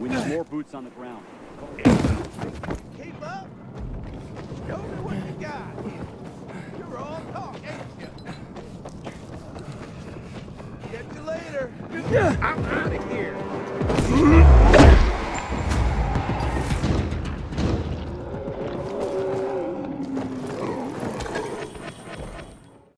We need more boots on the ground. Keep up. Show me what you got. You're all talk, ain't you? Catch you later. I'm out of here.